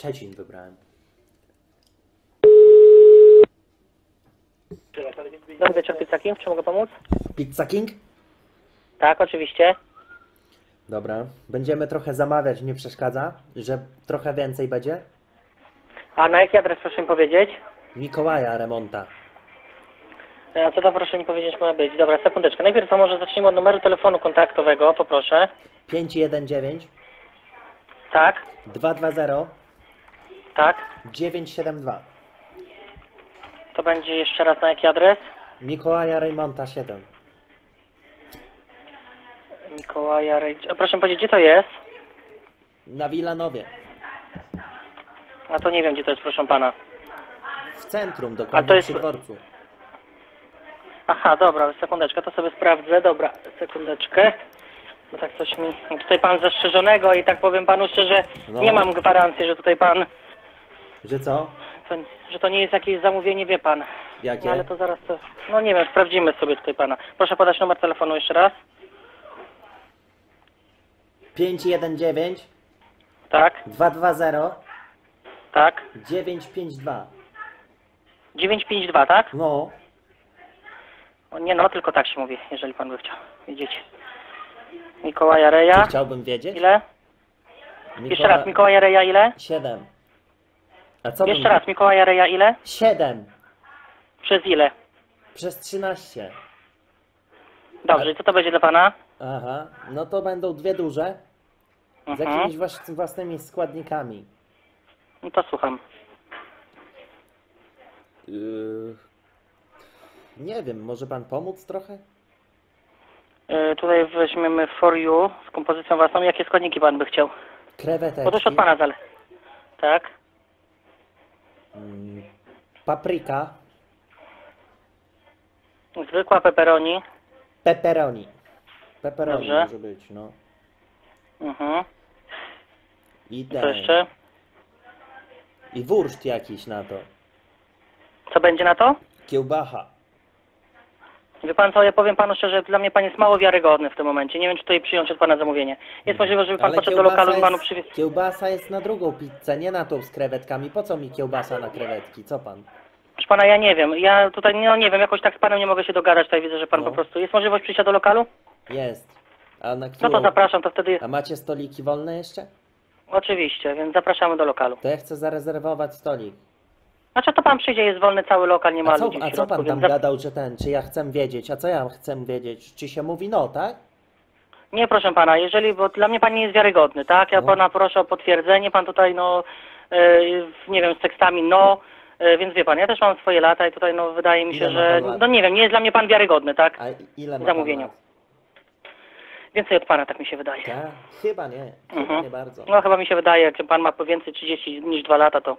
Szczecin wybrałem. Dobry wieczór, Pizza King. Czy mogę pomóc? Pizza King? Tak, oczywiście. Dobra. Będziemy trochę zamawiać, nie przeszkadza? Że trochę więcej będzie? A na jaki adres proszę mi powiedzieć? Mikołaja Remonta. A co to proszę mi powiedzieć ma być? Dobra, sekundeczkę. Najpierw to może zacznijmy od numeru telefonu kontaktowego, poproszę. 519 Tak, 220 tak. 972. To będzie jeszcze raz na jaki adres? Mikołaja Remonta 7. Mikołaja Rej... A Proszę powiedzieć, gdzie to jest? Na Wilanowie. A to nie wiem, gdzie to jest, proszę pana. W centrum, A dokładnie to jest- przy dworcu. Aha, dobra, sekundeczkę, to sobie sprawdzę. Dobra, sekundeczkę. Bo tak coś mi... Tutaj pan zastrzeżonego i tak powiem panu szczerze, No. nie mam gwarancji, że tutaj pan... Że co? To, że to nie jest jakieś zamówienie, wie pan. Jakie? No ale to zaraz to... No nie wiem, sprawdzimy sobie tutaj pana. Proszę podać numer telefonu jeszcze raz. 519 Tak, 220 tak. 952. 952, tak? No, O, nie no, tylko tak się mówi, jeżeli pan by chciał wiedzieć. Mikołaja Reja. chciałbym wiedzieć. Ile? Jeszcze raz, Mikołaja Reja ile? 7. A co Jeszcze raz, Mikołaja Reja ile? 7 Przez ile? przez 13. Dobrze, i co to będzie dla pana? Aha, no to będą dwie duże z Mhm. jakimiś włas- własnymi składnikami. No to słucham. Yy... Nie wiem, może pan pomóc trochę? Yy, tutaj weźmiemy For You z kompozycją własną. Jakie składniki pan by chciał? Kreweteczki, już od pana zale. Tak? Mm, papryka, Zwykła pepperoni. pepperoni. Pepperoni Dobrze. może być, no. Mhm. I Co jeszcze? I wurszt jakiś na to. Co będzie na to? Kiełbacha. Wie pan co, ja powiem panu szczerze, dla mnie pan jest mało wiarygodny w tym momencie. Nie wiem, czy tutaj przyjąć od pana zamówienie. Jest możliwe, żeby pan Ale podszedł do kiełbasa lokalu i panu przywiózł. kiełbasa jest na drugą pizzę, nie na tą z krewetkami. Po co mi kiełbasa na krewetki? Co pan? Proszę pana, ja nie wiem. Ja tutaj, no nie wiem, jakoś tak z panem nie mogę się dogadać. Tutaj widzę, że pan No. po prostu... Jest możliwość przyjścia do lokalu? Jest. A na No którą? to zapraszam, to wtedy... A macie stoliki wolne jeszcze? Oczywiście, więc zapraszamy do lokalu. To ja chcę zarezerwować stolik. Znaczy to pan przyjdzie, jest wolny cały lokal, nie ma A co, ludzi w a co środku, pan tam więc... zap- gadał, że ten, czy ja chcę wiedzieć? A co ja chcę wiedzieć? Czy się mówi no, tak? Nie, proszę pana, jeżeli, bo dla mnie pan nie jest wiarygodny, tak? Ja No. pana proszę o potwierdzenie, pan tutaj, no, e, nie wiem, z tekstami no, e, więc wie pan, ja też mam swoje lata i tutaj, no, wydaje mi się, Ile ma że, pan lat? no nie wiem, nie jest dla mnie pan wiarygodny, tak? A ile ma Zamówieniu. lat? Więcej od pana, tak mi się wydaje. Tak? Chyba nie. Chyba Mhm. nie bardzo. No, chyba mi się wydaje, jak pan ma po więcej 30 niż 2 lata, to,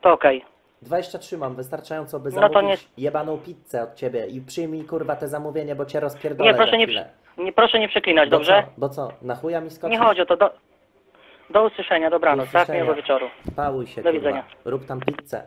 to okej. 23 mam wystarczająco, by No zamówić jebaną pizzę od ciebie i przyjmij kurwa te zamówienie, bo cię rozpierdolę Nie, proszę nie, nie, proszę nie przeklinać, Bo dobrze? Co? Bo co? Na chuja mi skoczysz? Nie chodzi o to, do, do usłyszenia, dobranoc, Do tak? usłyszenia. Miłego wieczoru. Pałuj się, Do kurwa. widzenia. Rób tam pizzę.